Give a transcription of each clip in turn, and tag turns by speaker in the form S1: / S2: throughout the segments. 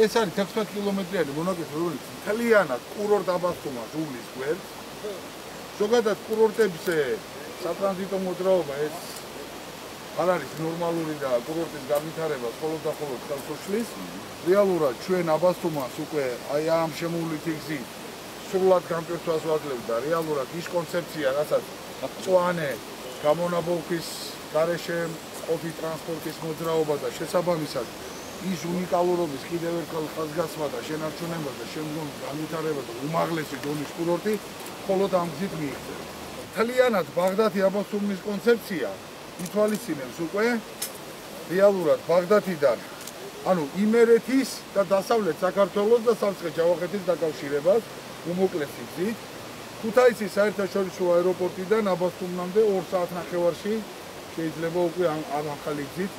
S1: ეს არის 16 კილომეტრიანი მონაკვეთი, რომელიც მთლიანად კურორტ აბასთუმას უვლის გვერდს. ზოგადად კურორტებზე სატრანზიტო მოძრაობა ეს არ არის ნორმალური და კურორტის განვითარება მხოლოდ და მხოლოდ ხელშუშლის. რეალურად ჩვენ აბასთუმას უკვე აი ამ შემოვლითი გზით სრულად გამწვევას ვაძლევთ და რეალურად ის კონცეფცია, რასაც წვანე გამონაბოლქის გარეშე ყოფი ტრანსპორტის მოძრაობა და შესაბამისად ის უნიკალურობის კიდევ ერთხელ ხაზგასმა და შენარჩუნება და შემდგომ განვითარება და უმაღლესი დონის კურორტი მხოლოდ ამ გზით მიიღწევა. თლიანად ბაღდათი აბასუმის კონცეფცია ითვალისწინებს უკვე რეალურად ბაღდათიდან ანუ იმერეთის და დასავლეთ საქართველოს და სამცხე-ჯავახეთის დაკავშირებას უმოკლესი გზით ქუთაისის საერთაშორისო აეროპორტიდან აბასუმამდე 2 საათ ნახევარში შეიძლება უკვე ამ ახალი გზით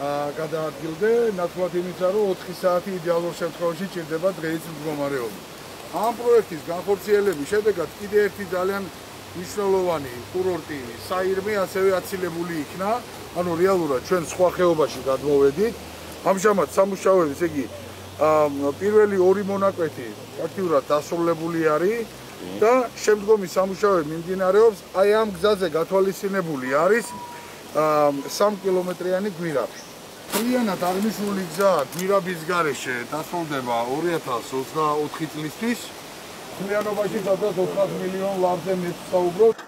S1: გადაადგილდე ნაცვლად იმისა რომ 4 საათი იდეალურ შემთხვევაში ჭირდება დღეის მდგომარეობა. ამ პროექტის განხორციელების შედეგად კიდე ერთი ძალიან მნიშვნელოვანი კურორტი საირმე ასევე აცილებული იქნა. ანუ რეალურად ჩვენ სხვა ხეობაში გადმოვედით. ამჟამად სამუშაოები, ესე იგი, პირველი ორი მონაკვეთი ფაქტიურად დასრულებული არის და შემდგომი სამუშაოები მიმდინარეობს აი ამ გზაზე გათვალისწინებული არის 3 კილომეტრიანი გვირაბი. მთლიანად აღნიშნული გზა გვირაბის გარეშე დასრულდება 2024 წლისთვის. მთლიანობაში სადაც 400 მილიონ ლარზე მეტს საუბრობთ.